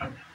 Thanks.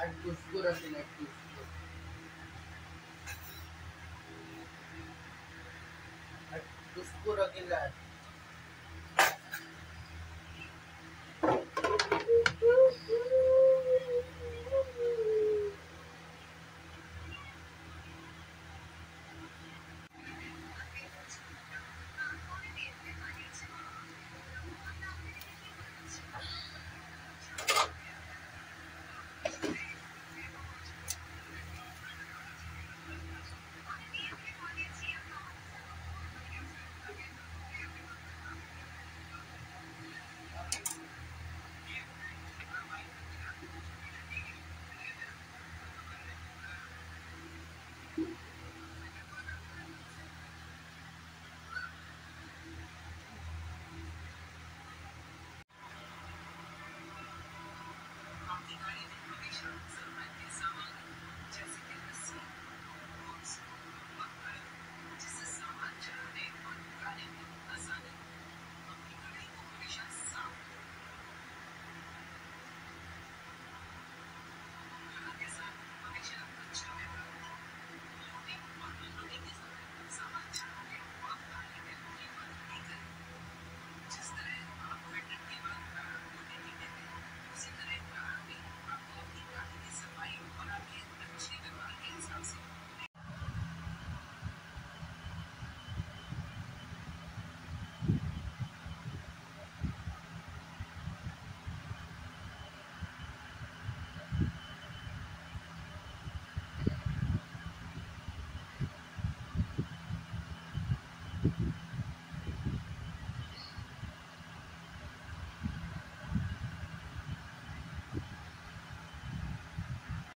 Running at